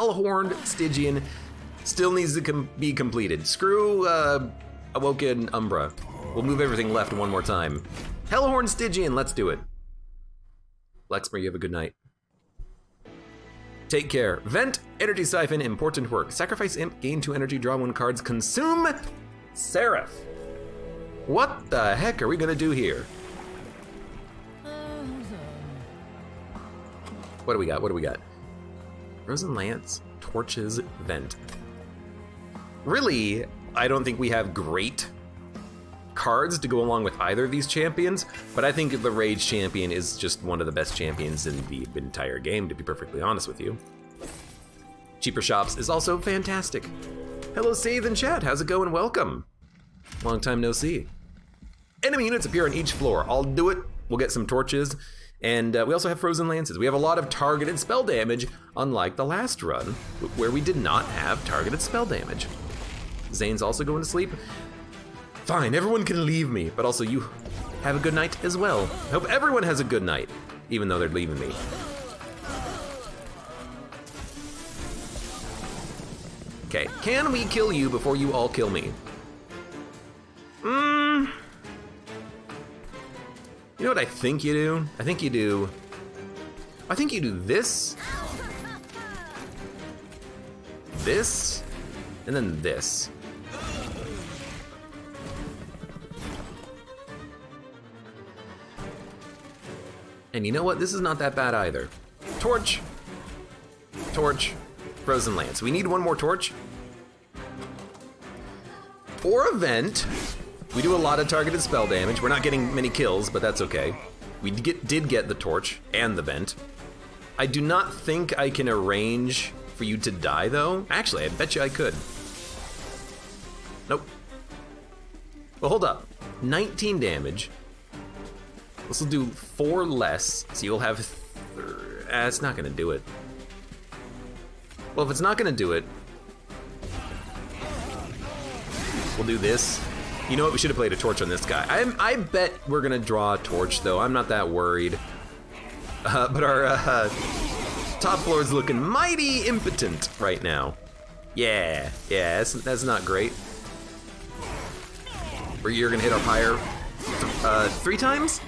Hellhorned Stygian still needs to com be completed. Screw uh, Awoken Umbra. We'll move everything left one more time. Hellhorned Stygian, let's do it. Lexmer, you have a good night. Take care. Vent, Energy Siphon, important work. Sacrifice Imp, gain two energy, draw one cards, consume Seraph. What the heck are we gonna do here? What do we got? What do we got? Frozen Lance, Torches, Vent. Really, I don't think we have great cards to go along with either of these champions, but I think the Rage champion is just one of the best champions in the entire game, to be perfectly honest with you. Cheaper Shops is also fantastic. Hello, Save and chat. How's it going? Welcome. Long time no see. Enemy units appear on each floor. I'll do it. We'll get some torches. And uh, we also have Frozen Lances. We have a lot of targeted spell damage, unlike the last run, where we did not have targeted spell damage. Zane's also going to sleep. Fine, everyone can leave me, but also you have a good night as well. Hope everyone has a good night, even though they're leaving me. Okay, can we kill you before you all kill me? Mmm. You know what I think you do? I think you do. I think you do this. This. And then this. And you know what? This is not that bad either. Torch. Torch. Frozen Lance. We need one more torch. Or a vent. We do a lot of targeted spell damage. We're not getting many kills, but that's okay. We get, did get the torch and the vent. I do not think I can arrange for you to die, though. Actually, I bet you I could. Nope. Well, hold up. 19 damage. This will do four less, so you'll have. Uh, it's not gonna do it. Well, if it's not gonna do it, we'll do this. You know what? We should have played a torch on this guy. I, I bet we're gonna draw a torch, though. I'm not that worried. Uh, but our uh, top floor is looking mighty impotent right now. Yeah, yeah, that's, that's not great. You're gonna hit our pyre uh, three times?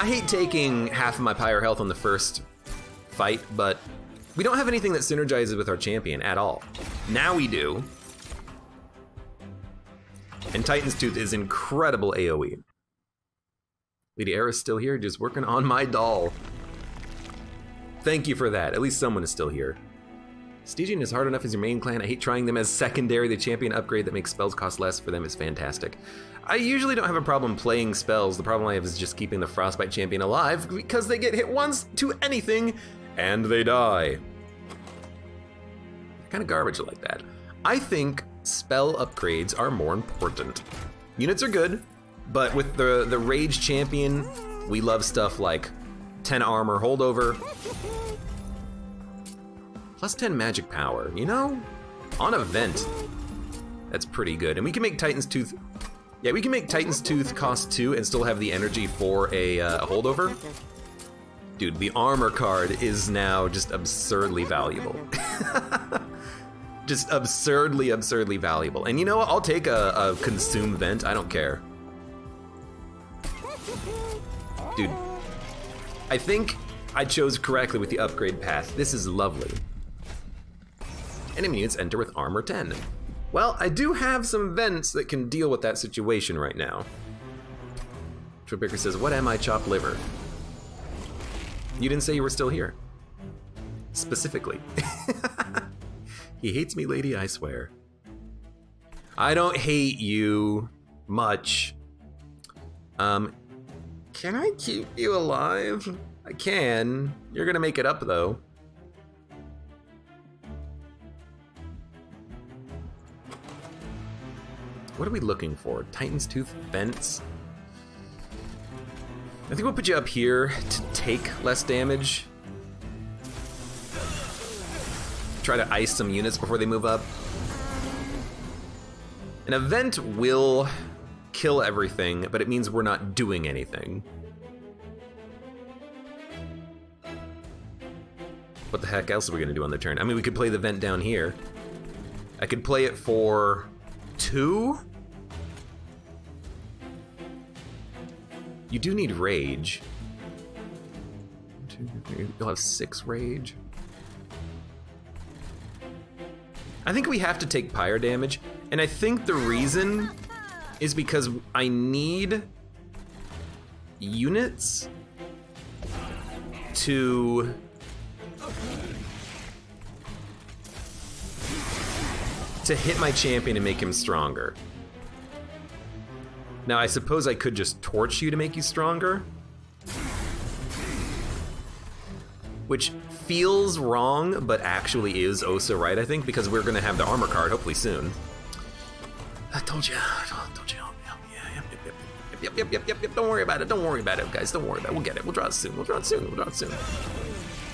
I hate taking half of my pyre health on the first fight, but we don't have anything that synergizes with our champion at all. Now we do. And Titan's Tooth is incredible AoE. Lady Era's still here, just working on my doll. Thank you for that. At least someone is still here. Stygian is hard enough as your main clan. I hate trying them as secondary. The champion upgrade that makes spells cost less for them is fantastic. I usually don't have a problem playing spells. The problem I have is just keeping the Frostbite champion alive because they get hit once to anything and they die. Kind of garbage like that. I think spell upgrades are more important. Units are good, but with the, the Rage champion, we love stuff like 10 armor holdover, plus 10 magic power, you know? On a vent, that's pretty good. And we can make Titan's Tooth yeah, we can make Titan's Tooth cost two and still have the energy for a, uh, holdover. Dude, the armor card is now just absurdly valuable. just absurdly, absurdly valuable. And you know what? I'll take a, a consume vent. I don't care. Dude, I think I chose correctly with the upgrade path. This is lovely. Enemy units enter with armor 10. Well, I do have some vents that can deal with that situation right now. Tripicker says, what am I, chop liver? You didn't say you were still here. Specifically. he hates me, lady, I swear. I don't hate you much. Um, can I keep you alive? I can. You're gonna make it up, though. What are we looking for? Titan's Tooth Fence? I think we'll put you up here to take less damage. Try to ice some units before they move up. An event will kill everything, but it means we're not doing anything. What the heck else are we gonna do on the turn? I mean, we could play the vent down here. I could play it for two? You do need rage. You'll have six rage. I think we have to take pyre damage, and I think the reason is because I need units to to hit my champion and make him stronger. Now, I suppose I could just torch you to make you stronger. Which feels wrong, but actually is so right, I think, because we're gonna have the armor card hopefully soon. I told you, I told you. Yep, yep, yep, yep, yep, yep, yep. Don't worry about it. Don't worry about it, guys. Don't worry about it. We'll get it. We'll draw it soon. We'll draw it soon. We'll draw it soon.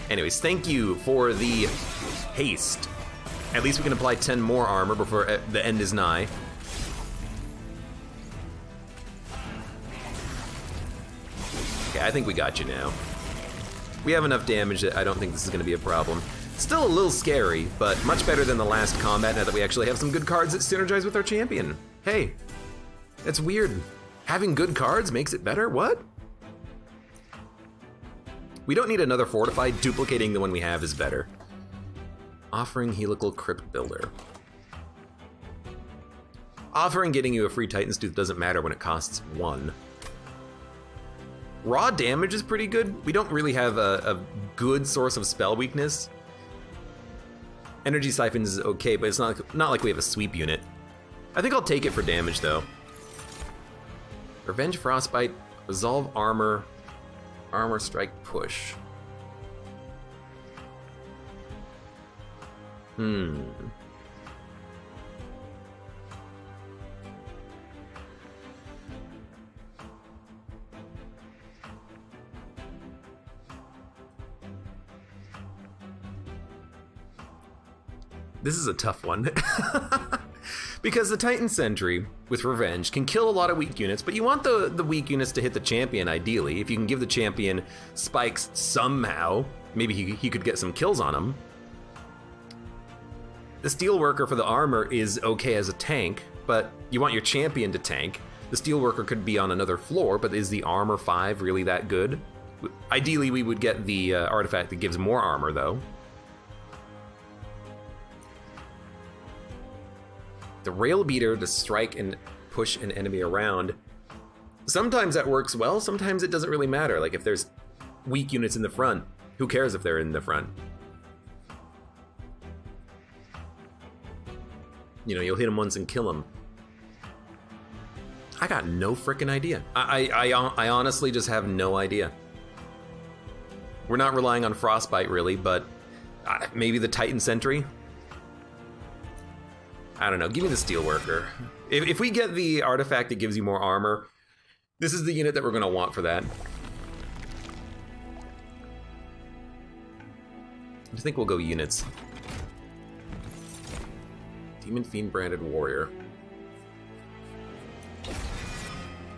Anyways, thank you for the haste. At least we can apply 10 more armor before uh, the end is nigh. Okay, I think we got you now. We have enough damage that I don't think this is going to be a problem. Still a little scary, but much better than the last combat now that we actually have some good cards that synergize with our champion. Hey, that's weird. Having good cards makes it better? What? We don't need another fortified. Duplicating the one we have is better. Offering Helical Crypt Builder. Offering getting you a free Titan's Tooth doesn't matter when it costs one. Raw damage is pretty good. We don't really have a, a good source of spell weakness. Energy Siphon is okay, but it's not, not like we have a sweep unit. I think I'll take it for damage, though. Revenge Frostbite, Resolve Armor, Armor Strike Push. Hmm. This is a tough one. because the Titan Sentry with Revenge can kill a lot of weak units, but you want the, the weak units to hit the champion ideally. If you can give the champion spikes somehow, maybe he, he could get some kills on him. The Steelworker for the armor is okay as a tank, but you want your champion to tank. The Steelworker could be on another floor, but is the armor 5 really that good? Ideally, we would get the uh, artifact that gives more armor, though. The rail beater to strike and push an enemy around. Sometimes that works well, sometimes it doesn't really matter. Like if there's weak units in the front, who cares if they're in the front? You know, you'll hit them once and kill them. I got no freaking idea. I, I, I, I honestly just have no idea. We're not relying on Frostbite really, but uh, maybe the Titan Sentry? I don't know. Give me the Steelworker. If, if we get the artifact that gives you more armor, this is the unit that we're going to want for that. I think we'll go units. Demon Fiend branded warrior.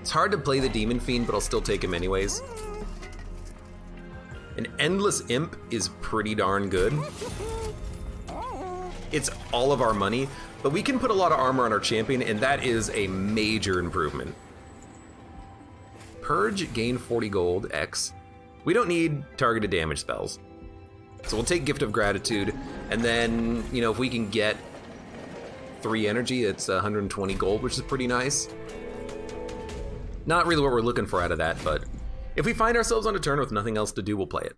It's hard to play the Demon Fiend, but I'll still take him anyways. An Endless Imp is pretty darn good. It's all of our money, but we can put a lot of armor on our champion, and that is a major improvement. Purge, gain 40 gold, X. We don't need targeted damage spells. So we'll take Gift of Gratitude, and then, you know, if we can get 3 energy, it's 120 gold, which is pretty nice. Not really what we're looking for out of that, but if we find ourselves on a turn with nothing else to do, we'll play it.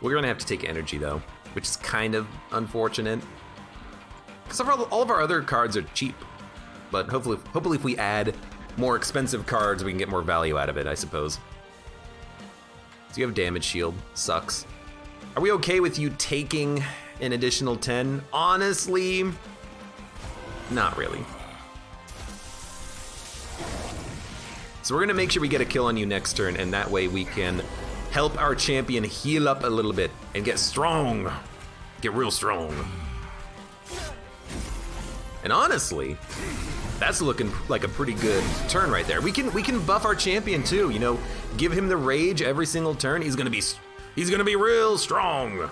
We're gonna have to take energy though, which is kind of unfortunate. Because all of our other cards are cheap, but hopefully, hopefully if we add more expensive cards, we can get more value out of it, I suppose. So you have damage shield, sucks. Are we okay with you taking an additional 10? Honestly, not really. So we're gonna make sure we get a kill on you next turn, and that way we can help our champion heal up a little bit and get strong. Get real strong. And honestly, that's looking like a pretty good turn right there. We can we can buff our champion too, you know, give him the rage every single turn. He's gonna be he's gonna be real strong.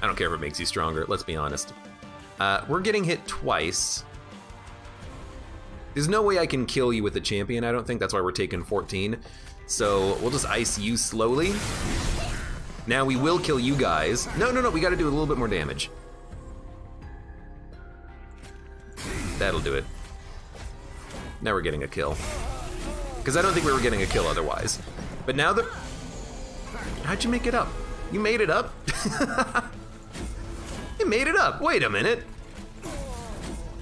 I don't care if it makes you stronger, let's be honest. Uh, we're getting hit twice. There's no way I can kill you with the champion, I don't think. That's why we're taking 14. So we'll just ice you slowly. Now we will kill you guys. No, no, no, we gotta do a little bit more damage. That'll do it. Now we're getting a kill. Because I don't think we were getting a kill otherwise. But now that... How'd you make it up? You made it up? you made it up. Wait a minute.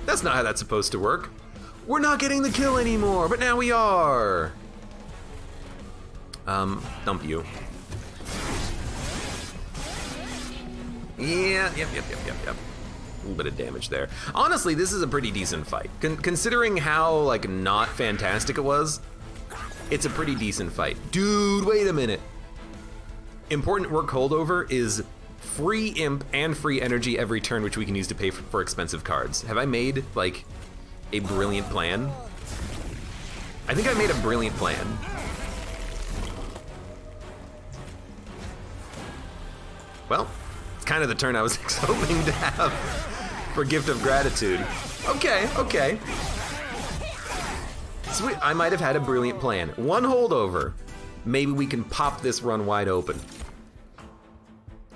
That's not how that's supposed to work. We're not getting the kill anymore, but now we are. Um, dump you. Yeah, yep, yep, yep, yep, yep A little bit of damage there. Honestly, this is a pretty decent fight. Con considering how, like, not fantastic it was, it's a pretty decent fight. Dude, wait a minute. Important work holdover is free imp and free energy every turn, which we can use to pay for, for expensive cards. Have I made, like, a brilliant plan? I think I made a brilliant plan. Well, it's kind of the turn I was hoping to have for gift of gratitude. Okay, okay. Sweet, I might have had a brilliant plan. One holdover. Maybe we can pop this run wide open.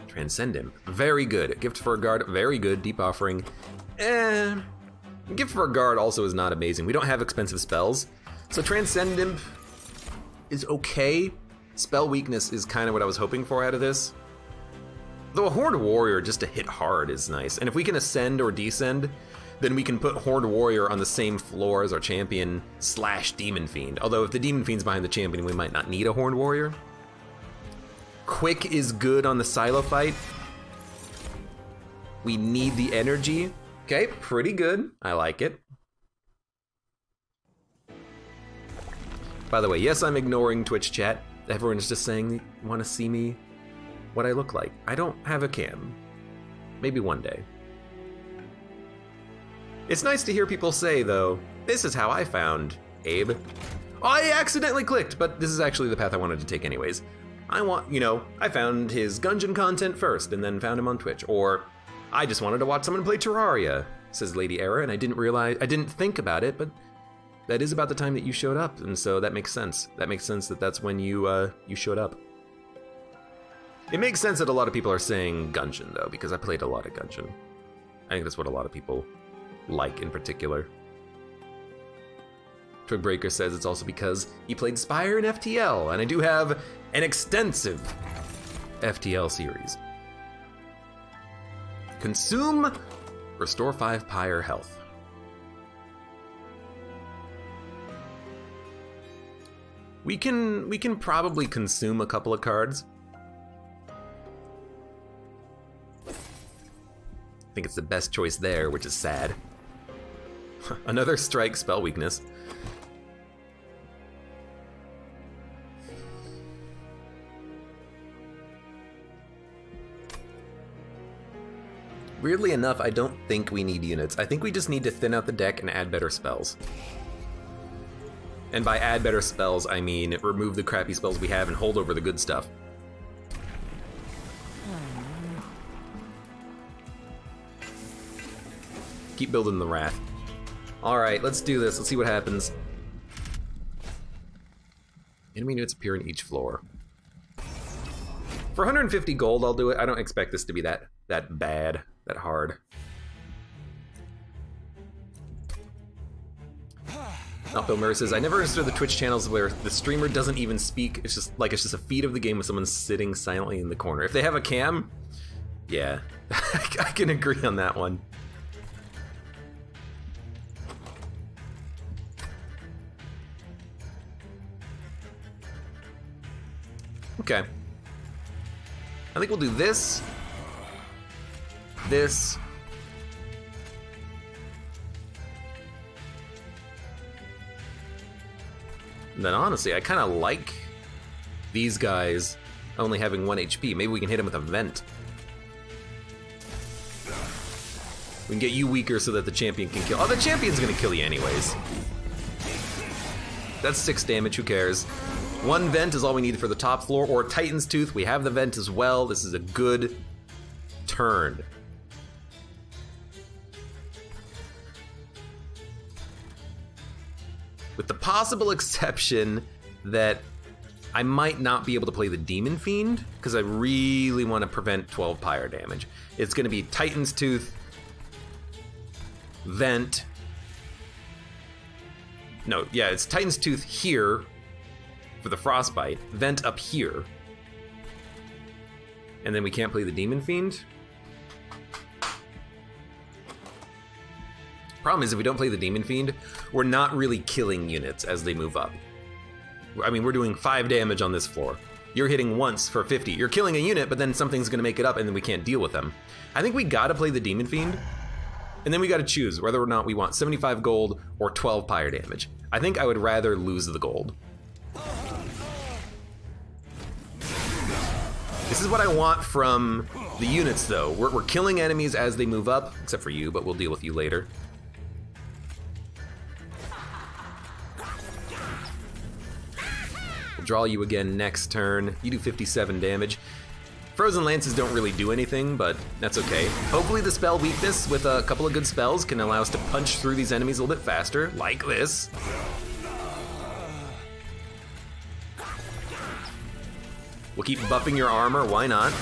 Transcendimp. Very good. Gift for a guard, very good. Deep offering. Eh. Gift for a guard also is not amazing. We don't have expensive spells. So Transcendimp is okay. Spell weakness is kind of what I was hoping for out of this. Though a Horned Warrior just to hit hard is nice. And if we can ascend or descend, then we can put Horned Warrior on the same floor as our champion slash Demon Fiend. Although if the Demon Fiend's behind the champion, we might not need a Horned Warrior. Quick is good on the Silo fight. We need the energy. Okay, pretty good. I like it. By the way, yes, I'm ignoring Twitch chat. Everyone's just saying they want to see me what I look like. I don't have a cam. Maybe one day. It's nice to hear people say, though, this is how I found Abe. Oh, I accidentally clicked, but this is actually the path I wanted to take anyways. I want, you know, I found his Gungeon content first and then found him on Twitch. Or I just wanted to watch someone play Terraria, says Lady Era, and I didn't realize, I didn't think about it, but that is about the time that you showed up, and so that makes sense. That makes sense that that's when you, uh, you showed up. It makes sense that a lot of people are saying Gungeon, though, because I played a lot of Gungeon. I think that's what a lot of people like in particular. Twigbreaker says it's also because he played Spire and FTL, and I do have an extensive FTL series. Consume, restore 5 Pyre health. We can we can probably consume a couple of cards. I think it's the best choice there, which is sad. Another strike spell weakness. Weirdly enough, I don't think we need units. I think we just need to thin out the deck and add better spells. And by add better spells, I mean remove the crappy spells we have and hold over the good stuff. keep building the Wrath. Alright, let's do this. Let's see what happens. Enemy units appear in each floor. For 150 gold, I'll do it. I don't expect this to be that that bad, that hard. Not Bill Murray says, I never understood the Twitch channels where the streamer doesn't even speak. It's just like it's just a feed of the game with someone sitting silently in the corner. If they have a cam, yeah, I can agree on that one. Okay. I think we'll do this, this, and then honestly, I kind of like these guys only having 1 HP. Maybe we can hit him with a vent. We can get you weaker so that the champion can kill. Oh, the champion's gonna kill you anyways. That's 6 damage, who cares? One vent is all we need for the top floor, or Titan's Tooth. We have the vent as well. This is a good turn. With the possible exception that I might not be able to play the Demon Fiend, because I really want to prevent 12 Pyre damage. It's going to be Titan's Tooth, Vent. No, yeah, it's Titan's Tooth here for the Frostbite, Vent up here. And then we can't play the Demon Fiend. Problem is, if we don't play the Demon Fiend, we're not really killing units as they move up. I mean, we're doing 5 damage on this floor. You're hitting once for 50. You're killing a unit, but then something's gonna make it up and then we can't deal with them. I think we gotta play the Demon Fiend, and then we gotta choose whether or not we want 75 gold or 12 pyre damage. I think I would rather lose the gold. This is what I want from the units, though. We're, we're killing enemies as they move up, except for you, but we'll deal with you later. Draw you again next turn. You do 57 damage. Frozen Lances don't really do anything, but that's okay. Hopefully the spell weakness with a couple of good spells can allow us to punch through these enemies a little bit faster, like this. We'll keep buffing your armor, why not?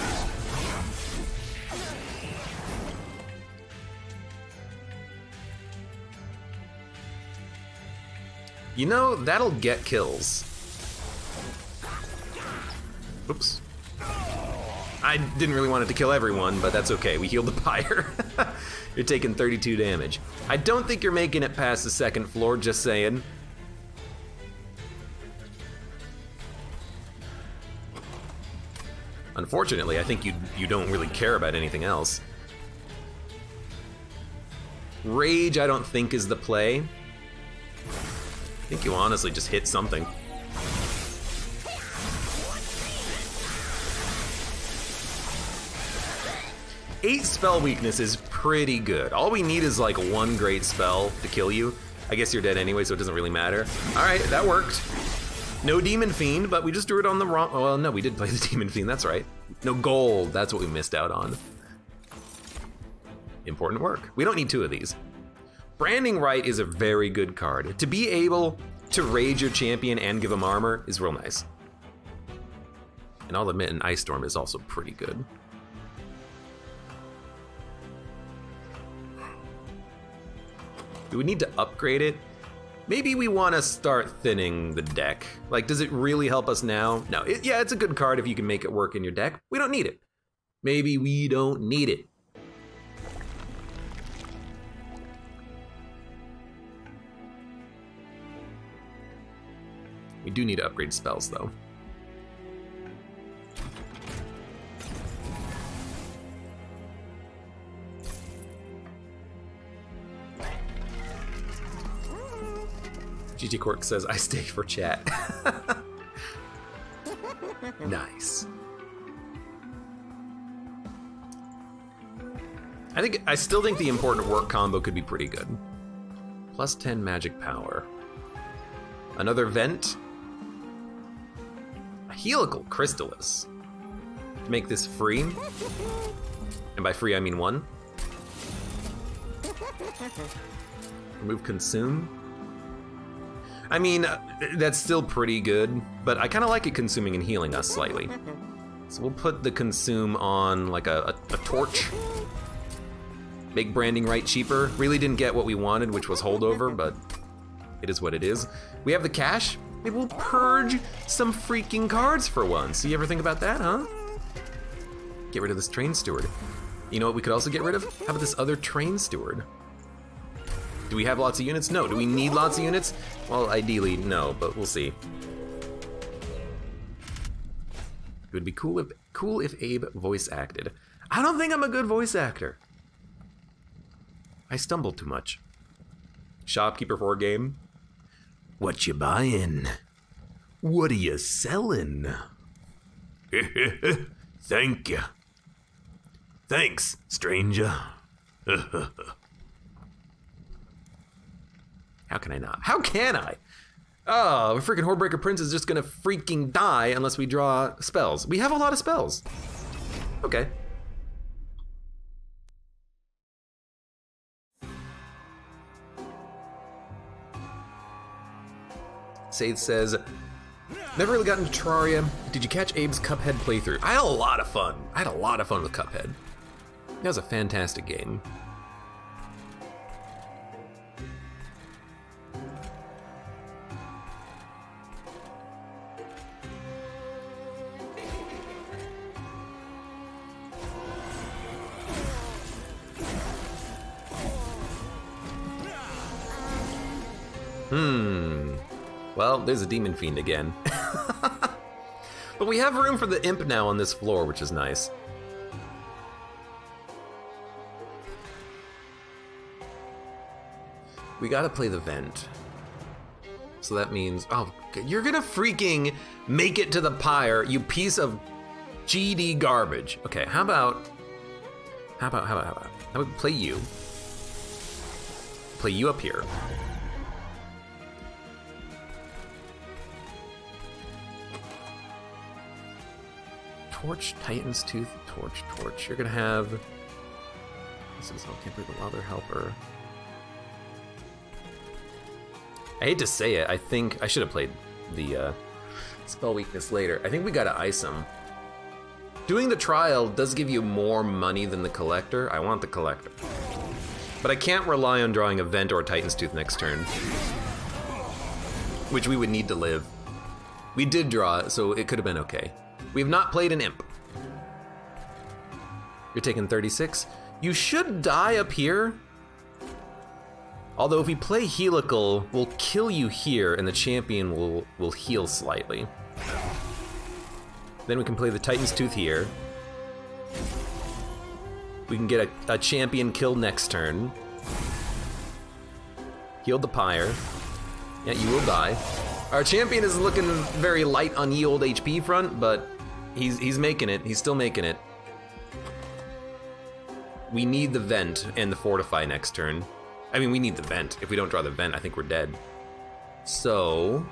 You know, that'll get kills. Oops. I didn't really want it to kill everyone, but that's okay. We healed the pyre. you're taking 32 damage. I don't think you're making it past the second floor, just saying. Unfortunately, I think you you don't really care about anything else. Rage, I don't think is the play. I think you honestly just hit something. Eight spell weakness is pretty good. All we need is like one great spell to kill you. I guess you're dead anyway, so it doesn't really matter. All right, that worked. No Demon Fiend, but we just drew it on the wrong. Well, no, we did play the Demon Fiend. That's right. No gold. That's what we missed out on. Important work. We don't need two of these. Branding Rite is a very good card. To be able to rage your champion and give him armor is real nice. And I'll admit, an Ice Storm is also pretty good. Do we need to upgrade it? Maybe we want to start thinning the deck. Like, does it really help us now? No, it, yeah, it's a good card if you can make it work in your deck. We don't need it. Maybe we don't need it. We do need to upgrade spells, though. GT Cork says, I stay for chat. nice. I think I still think the important work combo could be pretty good. Plus 10 magic power. Another vent. A helical crystallis. To make this free. And by free I mean one. Remove consume. I mean, uh, that's still pretty good, but I kind of like it consuming and healing us slightly. So we'll put the consume on like a, a, a torch. Make branding rite cheaper. Really didn't get what we wanted, which was holdover, but it is what it is. We have the cash. Maybe we'll purge some freaking cards for once. You ever think about that, huh? Get rid of this train steward. You know what we could also get rid of? How about this other train steward? Do we have lots of units? No. Do we need lots of units? Well, ideally, no, but we'll see. It would be cool if cool if Abe voice acted. I don't think I'm a good voice actor. I stumble too much. Shopkeeper for game. What you buying? What are you selling? Thank you. Thanks, stranger. How can I not? How can I? Oh, the freaking Hornbreaker Prince is just gonna freaking die unless we draw spells. We have a lot of spells. Okay. Saith says, Never really got into Terraria. Did you catch Abe's Cuphead playthrough? I had a lot of fun. I had a lot of fun with Cuphead. That was a fantastic game. Well, there's a Demon Fiend again. but we have room for the Imp now on this floor, which is nice. We gotta play the vent. So that means, oh, you're gonna freaking make it to the pyre, you piece of GD garbage. Okay, how about, how about, how about, how about, how about play you? Play you up here. Torch, Titan's Tooth, Torch, Torch. You're gonna have. This is can't play the Lather Helper. I hate to say it, I think I should have played the uh, spell weakness later. I think we gotta ice him. Doing the trial does give you more money than the collector. I want the collector. But I can't rely on drawing a vent or Titan's Tooth next turn. Which we would need to live. We did draw, it, so it could have been okay. We have not played an imp. You're taking 36. You should die up here. Although if we play Helical, we'll kill you here and the champion will, will heal slightly. Then we can play the Titan's Tooth here. We can get a, a champion kill next turn. Heal the Pyre. Yeah, you will die. Our champion is looking very light on ye old HP front, but He's he's making it. He's still making it. We need the vent and the fortify next turn. I mean, we need the vent. If we don't draw the vent, I think we're dead. So...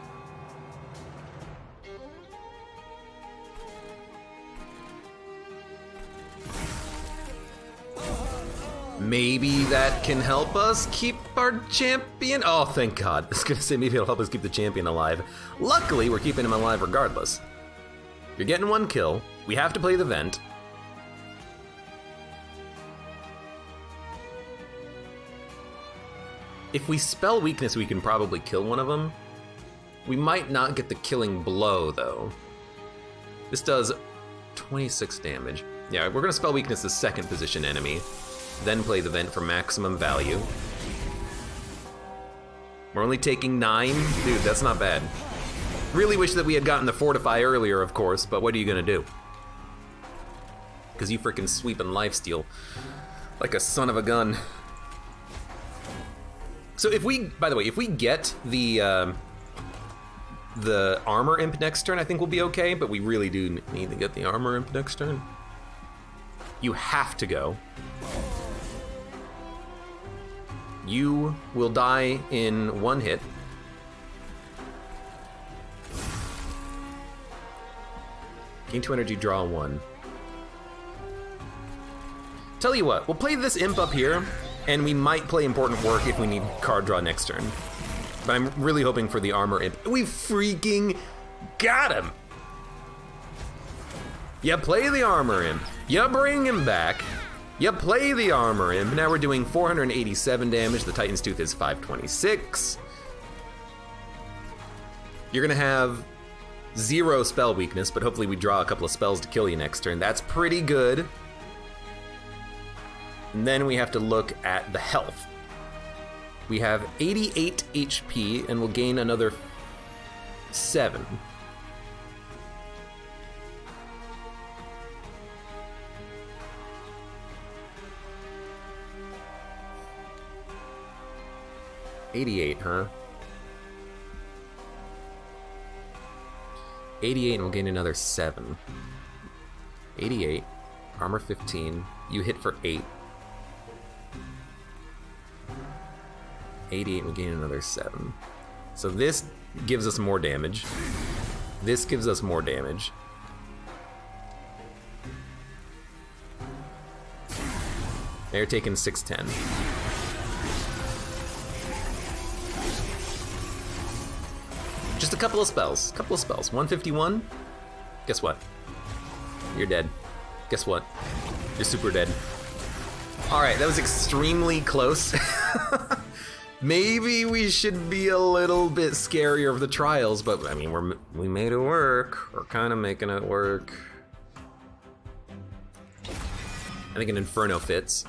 Maybe that can help us keep our champion. Oh, thank God. I was gonna say maybe it'll help us keep the champion alive. Luckily, we're keeping him alive regardless. You're getting one kill. We have to play the vent. If we spell weakness, we can probably kill one of them. We might not get the killing blow, though. This does 26 damage. Yeah, we're gonna spell weakness the second position enemy, then play the vent for maximum value. We're only taking nine? Dude, that's not bad. Really wish that we had gotten the Fortify earlier, of course, but what are you gonna do? Because you freaking sweeping lifesteal like a son of a gun. So if we, by the way, if we get the um, the armor imp next turn, I think we'll be okay. But we really do need to get the armor imp next turn. You have to go. You will die in one hit. Gain two energy, draw one. Tell you what, we'll play this imp up here, and we might play important work if we need card draw next turn. But I'm really hoping for the armor imp. We freaking got him! You play the armor imp. You bring him back. You play the armor imp. Now we're doing 487 damage. The Titan's Tooth is 526. You're gonna have Zero spell weakness, but hopefully we draw a couple of spells to kill you next turn. That's pretty good. And then we have to look at the health. We have 88 HP and we'll gain another 7. Eighty-eight, huh? 88 and we'll gain another 7. 88, armor 15. You hit for 8. 88, we gain another 7. So this gives us more damage. This gives us more damage. They're taking 610. Just a couple of spells. Couple of spells. 151. Guess what? You're dead. Guess what? You're super dead. Alright, that was extremely close. Maybe we should be a little bit scarier of the trials, but I mean, we're we made it work. We're kind of making it work. I think an Inferno fits.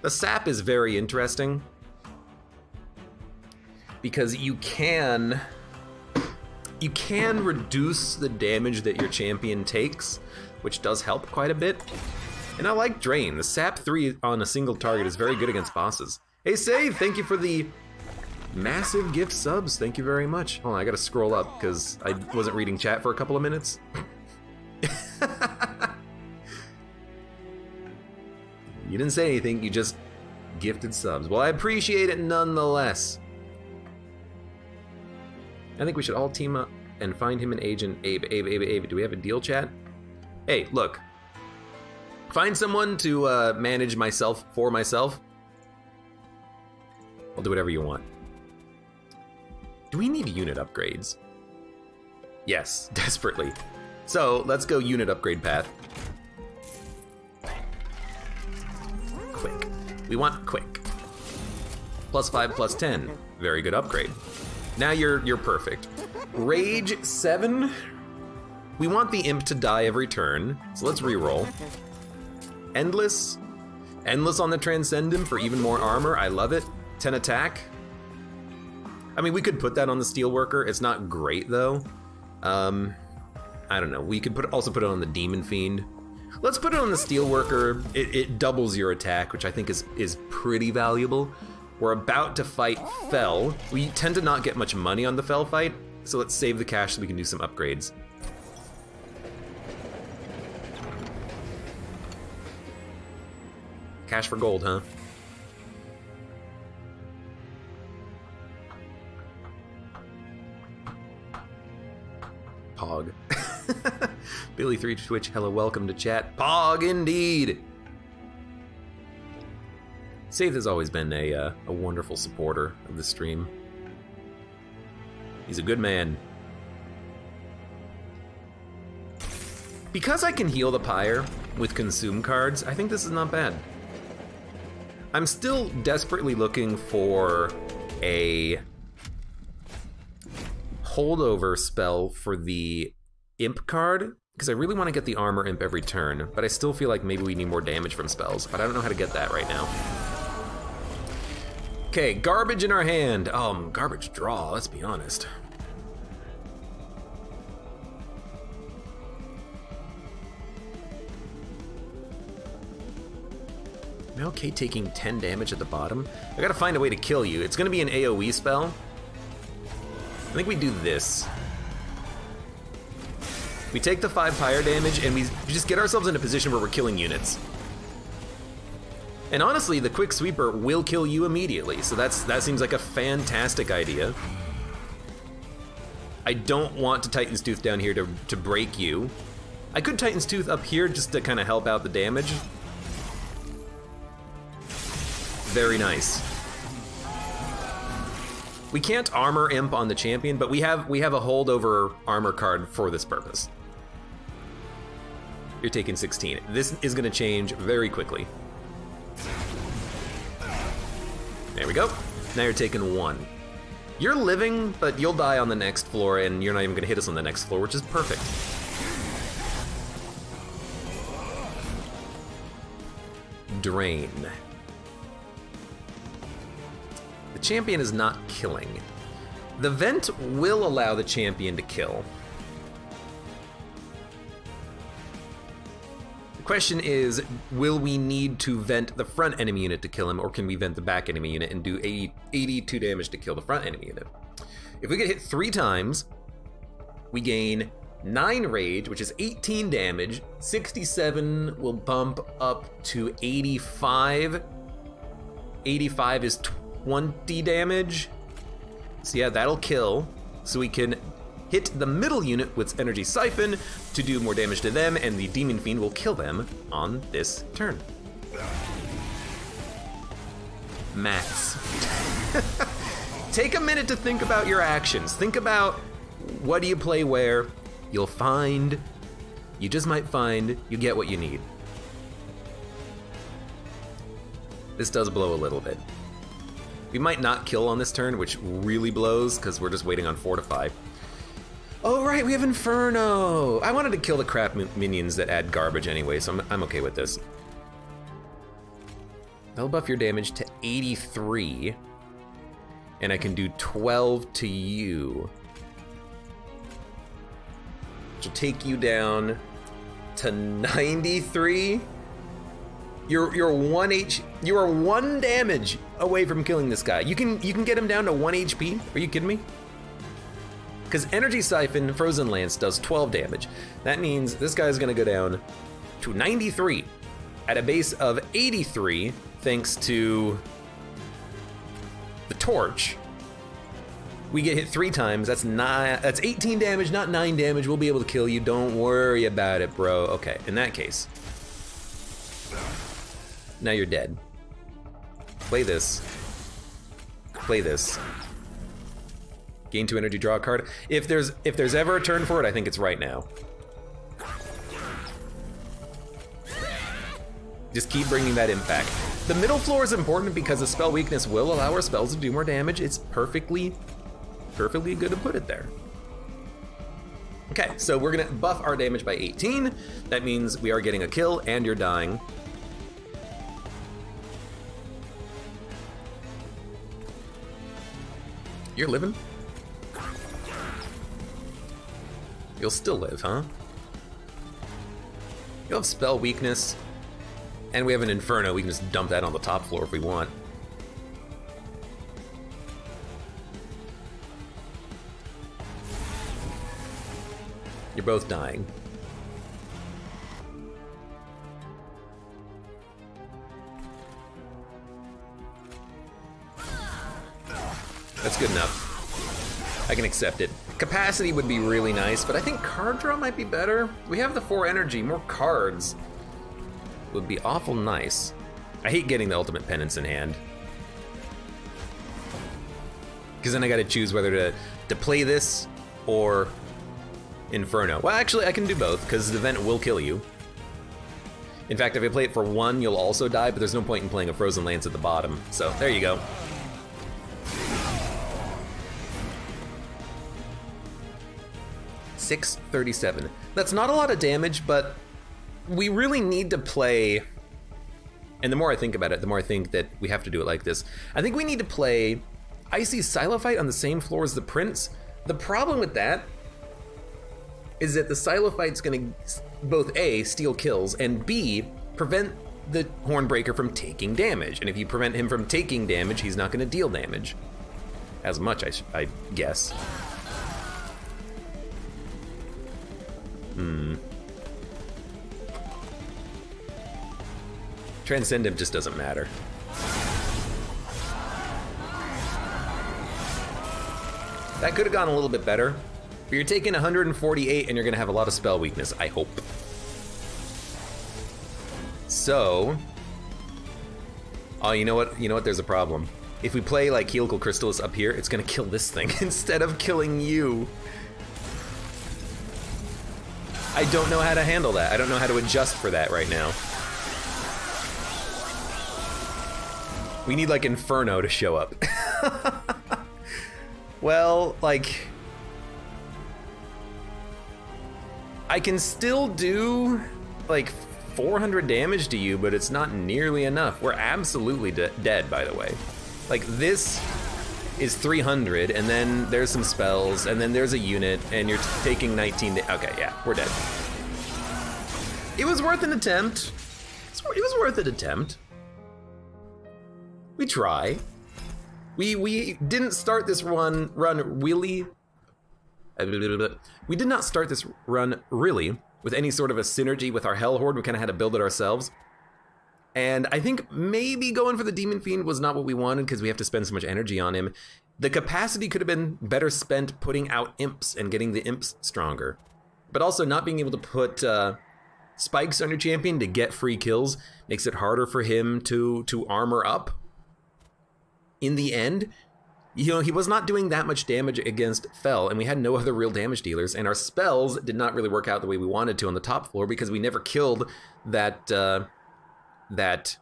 The sap is very interesting because you can you can reduce the damage that your champion takes, which does help quite a bit. And I like Drain. The sap 3 on a single target is very good against bosses. Hey Save, thank you for the massive gift subs. Thank you very much. Hold on, I gotta scroll up because I wasn't reading chat for a couple of minutes. you didn't say anything, you just gifted subs. Well, I appreciate it nonetheless. I think we should all team up and find him an agent. Abe, Abe, Abe, Abe. Do we have a deal, chat? Hey, look. Find someone to uh, manage myself for myself. I'll do whatever you want. Do we need unit upgrades? Yes, desperately. So let's go unit upgrade path. Quick. We want quick. Plus five, plus 10. Very good upgrade. Now you're you're perfect. Rage seven. We want the imp to die every turn, so let's re-roll. Endless. Endless on the Transcendent for even more armor. I love it. 10 attack. I mean, we could put that on the Steelworker. It's not great, though. Um, I don't know. We could put also put it on the Demon Fiend. Let's put it on the Steelworker. It, it doubles your attack, which I think is, is pretty valuable. We're about to fight Fel. We tend to not get much money on the Fel fight, so let's save the cash so we can do some upgrades. Cash for gold, huh? Pog. Billy3 Twitch, hello, welcome to chat. Pog indeed! Save has always been a, uh, a wonderful supporter of the stream. He's a good man. Because I can heal the Pyre with consume cards, I think this is not bad. I'm still desperately looking for a holdover spell for the imp card because I really want to get the armor imp every turn, but I still feel like maybe we need more damage from spells, but I don't know how to get that right now. Okay, garbage in our hand. Um, garbage draw, let's be honest. Okay taking 10 damage at the bottom? I gotta find a way to kill you. It's gonna be an AoE spell. I think we do this. We take the 5 fire damage and we just get ourselves in a position where we're killing units. And honestly, the quick sweeper will kill you immediately, so that's that seems like a fantastic idea. I don't want to Titan's Tooth down here to, to break you. I could Titan's Tooth up here just to kind of help out the damage, very nice. We can't armor imp on the champion, but we have we have a holdover armor card for this purpose. You're taking 16. This is gonna change very quickly. There we go. Now you're taking one. You're living, but you'll die on the next floor, and you're not even gonna hit us on the next floor, which is perfect. Drain. The champion is not killing. The vent will allow the champion to kill. Question is, will we need to vent the front enemy unit to kill him, or can we vent the back enemy unit and do 80, 82 damage to kill the front enemy unit? If we get hit three times, we gain 9 rage, which is 18 damage. 67 will bump up to 85. 85 is 20 damage. So yeah, that'll kill. So we can hit the middle unit with Energy Siphon to do more damage to them, and the Demon Fiend will kill them on this turn. Max. Take a minute to think about your actions. Think about what do you play where. You'll find, you just might find, you get what you need. This does blow a little bit. We might not kill on this turn, which really blows, because we're just waiting on Fortify. Oh, right, we have Inferno! I wanted to kill the crap minions that add garbage anyway, so I'm, I'm okay with this. They'll buff your damage to 83, and I can do 12 to you. Which will take you down to 93. You're you're one H you are one damage away from killing this guy. You can you can get him down to one HP. Are you kidding me? Because Energy Siphon Frozen Lance does 12 damage. That means this guy's gonna go down to 93 at a base of 83, thanks to the torch. We get hit three times. That's nine. That's 18 damage, not nine damage. We'll be able to kill you. Don't worry about it, bro. Okay. In that case, now you're dead. Play this. Play this. Gain two energy, draw a card. If there's if there's ever a turn for it, I think it's right now. Just keep bringing that impact. The middle floor is important because the spell weakness will allow our spells to do more damage. It's perfectly, perfectly good to put it there. Okay, so we're gonna buff our damage by 18. That means we are getting a kill and you're dying. You're living? You'll still live, huh? You'll have spell weakness. And we have an Inferno. We can just dump that on the top floor if we want. You're both dying. That's good enough. I can accept it. Capacity would be really nice, but I think card draw might be better. We have the four energy, more cards. Would be awful nice. I hate getting the ultimate penance in hand. Because then I gotta choose whether to, to play this or Inferno. Well, actually, I can do both, because the vent will kill you. In fact, if I play it for one, you'll also die, but there's no point in playing a Frozen Lance at the bottom. So, there you go. 637. That's not a lot of damage, but we really need to play. And the more I think about it, the more I think that we have to do it like this. I think we need to play Icy Cilophyte on the same floor as the Prince. The problem with that is that the Cilophyte's gonna both A, steal kills, and B, prevent the Hornbreaker from taking damage. And if you prevent him from taking damage, he's not gonna deal damage. As much, I, I guess. Hmm. Transcendent just doesn't matter. That could have gone a little bit better. But you're taking 148 and you're gonna have a lot of spell weakness, I hope. So... Oh, you know what? You know what? There's a problem. If we play like Helical Crystallis up here, it's gonna kill this thing instead of killing you. I don't know how to handle that. I don't know how to adjust for that right now. We need like Inferno to show up. well, like... I can still do like 400 damage to you, but it's not nearly enough. We're absolutely de dead, by the way. Like this is 300, and then there's some spells, and then there's a unit, and you're taking 19. to, okay, yeah, we're dead. It was worth an attempt. It was worth an attempt. We try. We we didn't start this run run really We did not start this run really with any sort of a synergy with our Hell Horde. We kind of had to build it ourselves. And I think maybe going for the Demon Fiend was not what we wanted because we have to spend so much energy on him. The capacity could have been better spent putting out imps and getting the imps stronger. But also not being able to put uh, spikes on your champion to get free kills makes it harder for him to to armor up. In the end, you know, he was not doing that much damage against Fell, and we had no other real damage dealers, and our spells did not really work out the way we wanted to on the top floor because we never killed that uh, that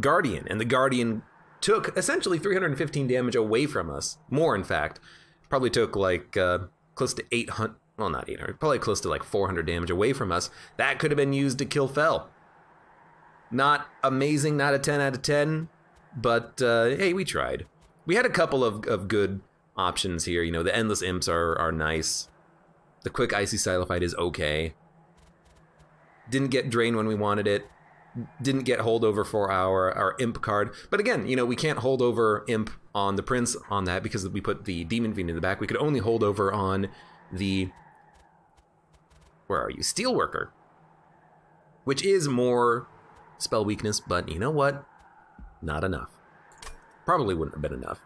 Guardian, and the Guardian took essentially 315 damage away from us. More, in fact, probably took like uh, close to 800. Well, not 800, probably close to like 400 damage away from us. That could have been used to kill Fell. Not amazing, not a 10 out of 10, but uh, hey, we tried we had a couple of, of good options here. You know, the endless imps are are nice. The quick icy Cilophyte is okay. Didn't get drained when we wanted it. Didn't get holdover for our our imp card. But again, you know, we can't hold over imp on the prince on that because we put the demon fiend in the back. We could only hold over on the where are you? Steelworker. Which is more spell weakness, but you know what? Not enough. Probably wouldn't have been enough.